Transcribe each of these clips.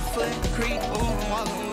Ooh, I'm walking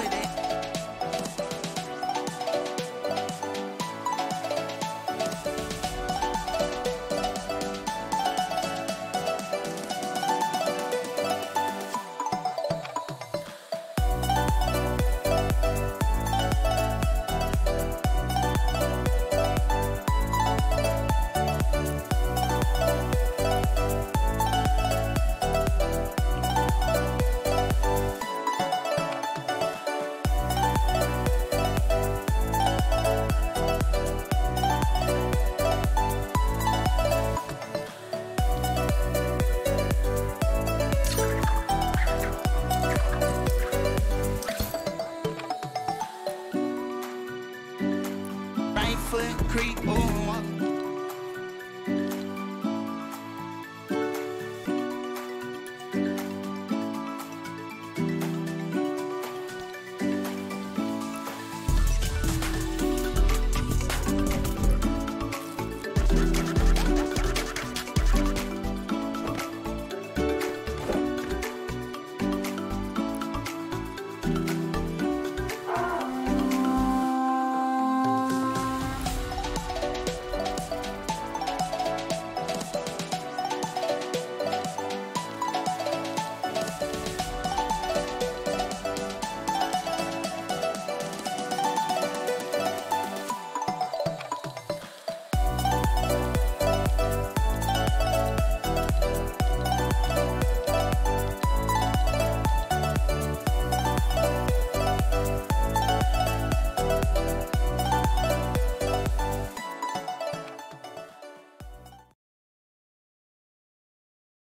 foot creep. Ooh.